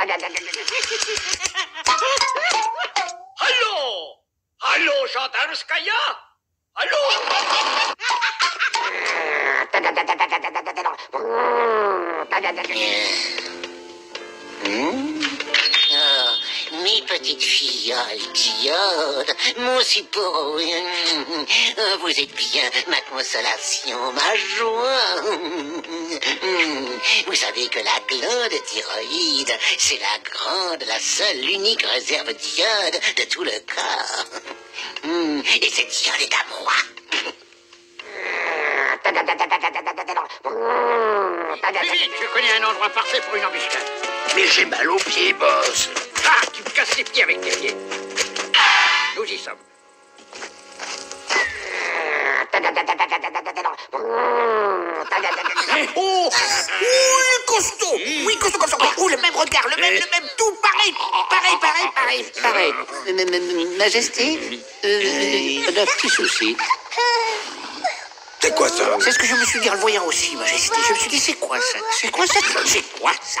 Allô? Allô, Gendarmskaya Allô? Oh, mes petites filles mon support, vous êtes bien ma consolation, ma joie. Vous savez que la glande thyroïde, c'est la grande, la seule, l'unique réserve d'iode de tout le corps. Et cette diode est à moi. Vite, je connais un endroit parfait pour une embuscade. Mais j'ai mal aux pieds, boss. Ah, tu me casses les pieds avec tes pieds. Nous y sommes. Oh Oui, costaud. Oui, costaud, costaud Oh, le même regard, le même, le même tout, pareil. Pareil, pareil, pareil, pareil. M- m- m- Majesté, euh, un petit souci. C'est quoi ça? C'est ce que je me suis dit en le voyant aussi, Majesté. Je me suis dit, c'est quoi ça? C'est quoi ça? C'est quoi ça?